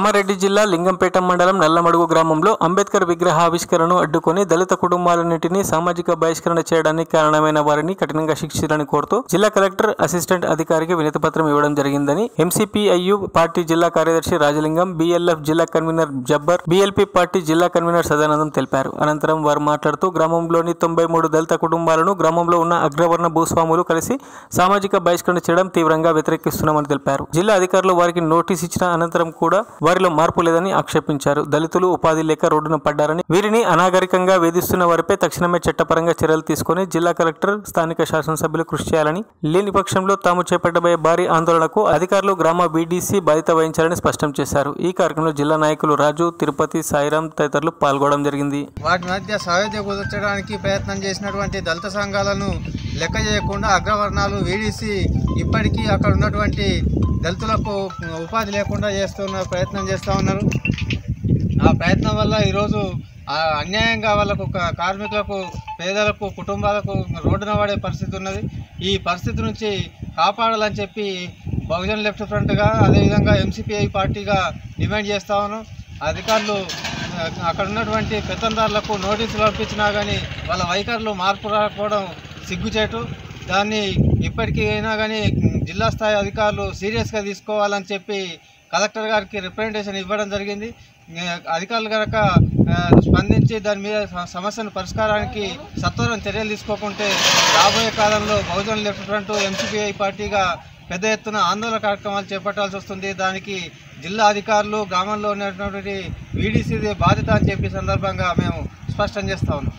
కామారెడ్డి జిల్లా లింగంపేట మండలం నల్లమడుగు గ్రామంలో అంబేద్కర్ విగ్రహావిష్కరణను అడ్డుకొని దళిత కుటుంబాలన్నింటినీ సామాజిక బహిష్కరణ చేయడానికి కారణమైన వారిని కఠినంగా శిక్షించాలని కోరుతూ జిల్లా కలెక్టర్ అసిస్టెంట్ అధికారికి వినతి పత్రం ఇవ్వడం జరిగిందని ఎంసీపీఐయు పార్టీ జిల్లా కార్యదర్శి రాజలింగం బీఎల్ఎఫ్ జిల్లా కన్వీనర్ జబ్బర్ బిఎల్పీ పార్టీ జిల్లా కన్వీనర్ సదానందం తెలిపారు. అనంతరం వారు మాట్లాడుతూ గ్రామంలోని తొంభై మూడు దళిత కుటుంబాలను గ్రామంలో ఉన్న అగ్రవర్ణ భూస్వాములు కలిసి సామాజిక బహిష్కరణ చేయడం తీవ్రంగా వ్యతిరేకిస్తున్నామని తెలిపారు. జిల్లా అధికారులు వారికి నోటీస్ ఇచ్చిన అనంతరం కూడా వారిలో మార్పు లేదని ఆక్షేపించారు. దళితులు ఉపాధి లేక రోడ్డున పడ్డారని వీరిని అనాగరికంగా వేధిస్తున్న వారిపై తక్షణమే చట్టపరంగా చర్యలు తీసుకుని జిల్లా కలెక్టర్ స్థానిక శాసనసభ్యులు కృషి చేయాలని లేని పక్షంలో తాము చేపట్టబోయే భారీ ఆందోళనకు అధికారులు గ్రామ బీడీసీ బాధ్యత వహించాలని స్పష్టం చేశారు. ఈ కార్యక్రమంలో జిల్లా నాయకులు రాజు తిరుపతి సాయిరాం తదితరులు పాల్గొనడం జరిగింది. వాటి మధ్య సహజ కుదర్చడానికి ప్రయత్నం చేసినటువంటి దళిత సంఘాలను లెక్క చేయకుండా అగ్రవర్ణాలు వీడిసి ఇప్పటికీ అక్కడ ఉన్నటువంటి దళితులకు ఉపాధి లేకుండా చేస్తున్న ప్రయత్నం చేస్తూ ఉన్నారు. ఆ ప్రయత్నం వల్ల ఈరోజు అన్యాయంగా వాళ్ళకు కార్మికులకు పేదలకు కుటుంబాలకు రోడ్డున పడే పరిస్థితి ఉన్నది. ఈ పరిస్థితి నుంచి కాపాడాలని చెప్పి బహుజన్ లెఫ్ట్ ఫ్రంట్గా అదేవిధంగా ఎంసీపీఐ పార్టీగా డిమాండ్ చేస్తా ఉన్నాం. అధికారులు అక్కడ ఉన్నటువంటి పెత్తందారులకు నోటీసులు పంపించినా కానీ వాళ్ళ వైఖరులు మార్పు రాకపోవడం సిగ్గుచేటు. దాన్ని ఇప్పటికీ అయినా కానీ జిల్లా స్థాయి అధికారులు సీరియస్గా తీసుకోవాలని చెప్పి కలెక్టర్ గారికి రిప్రజెంటేషన్ ఇవ్వడం జరిగింది. అధికారులు కనుక స్పందించి దాని మీద సమస్యను పరిష్కారానికి సత్వరం చర్యలు తీసుకోకుంటే రాబోయే కాలంలో బహుజన్ లెఫ్ట్ ఫ్రంట్ ఎంసీపీఐ పార్టీగా పెద్ద ఎత్తున ఆందోళన కార్యక్రమాలు చేపట్టాల్సి వస్తుంది. దానికి జిల్లా అధికారులు గ్రామంలో ఉన్నటువంటి వీడీసీది బాధ్యత అని చెప్పి సందర్భంగా మేము స్పష్టం చేస్తా ఉన్నాం.